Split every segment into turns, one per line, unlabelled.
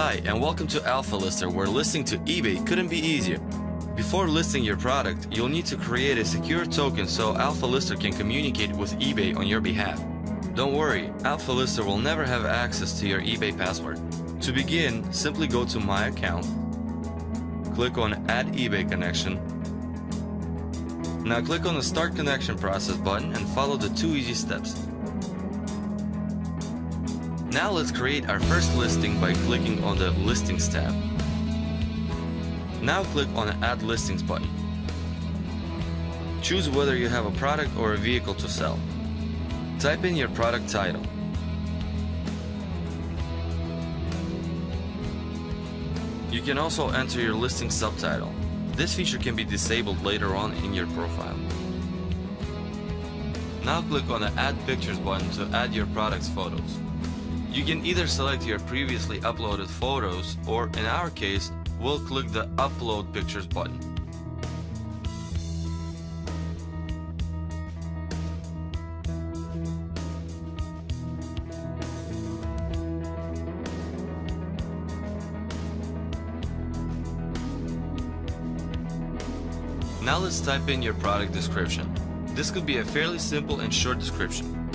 Hi, and welcome to AlphaLister, where listing to eBay couldn't be easier. Before listing your product, you'll need to create a secure token so AlphaLister can communicate with eBay on your behalf. Don't worry, AlphaLister will never have access to your eBay password. To begin, simply go to My Account, click on Add eBay Connection. Now click on the Start Connection Process button and follow the two easy steps. Now let's create our first listing by clicking on the Listings tab. Now click on the Add Listings button. Choose whether you have a product or a vehicle to sell. Type in your product title. You can also enter your listing subtitle. This feature can be disabled later on in your profile. Now click on the Add Pictures button to add your product's photos. You can either select your previously uploaded photos or in our case, we'll click the Upload Pictures button. Now let's type in your product description. This could be a fairly simple and short description.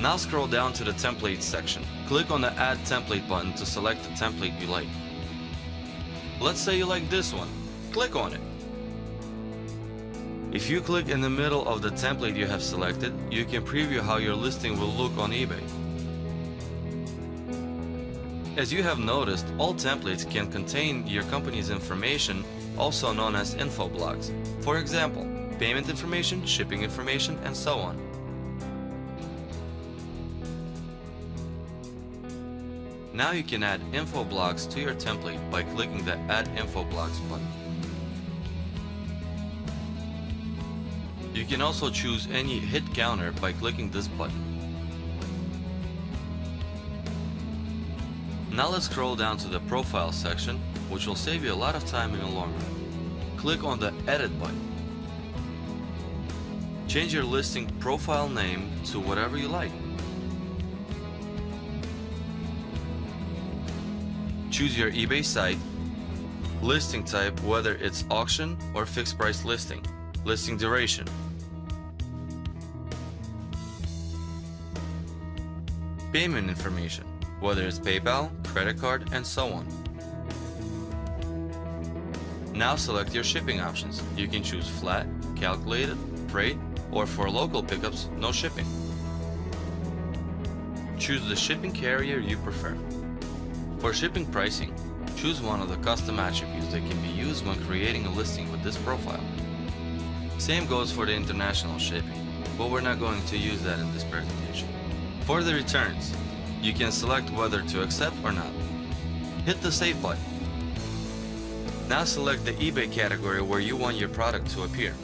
Now scroll down to the templates section. Click on the add template button to select the template you like. Let's say you like this one. Click on it. If you click in the middle of the template you have selected, you can preview how your listing will look on eBay. As you have noticed, all templates can contain your company's information, also known as info blocks. For example, payment information, shipping information, and so on. Now you can add info blocks to your template by clicking the Add Info Blocks button. You can also choose any hit counter by clicking this button. Now let's scroll down to the Profile section, which will save you a lot of time in the long run. Click on the Edit button. Change your listing profile name to whatever you like. Choose your eBay site, listing type whether it's auction or fixed price listing, listing duration, payment information, whether it's PayPal, credit card, and so on. Now select your shipping options. You can choose flat, calculated, freight, or for local pickups, no shipping. Choose the shipping carrier you prefer. For shipping pricing, choose one of the custom attributes that can be used when creating a listing with this profile. Same goes for the international shipping, but we're not going to use that in this presentation. For the returns, you can select whether to accept or not. Hit the Save button. Now select the eBay category where you want your product to appear.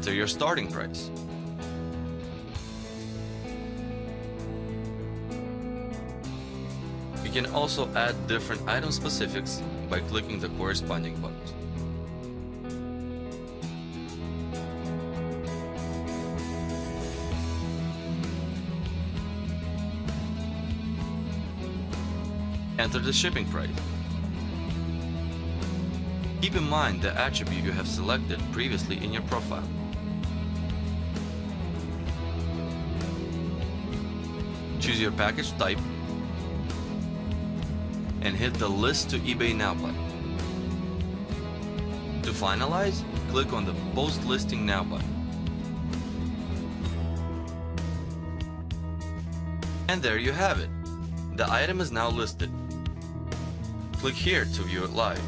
Enter your starting price. You can also add different item specifics by clicking the corresponding buttons. Enter the shipping price. Keep in mind the attribute you have selected previously in your profile. Choose your package type and hit the List to eBay Now button. To finalize, click on the Post Listing Now button. And there you have it. The item is now listed. Click here to view it live.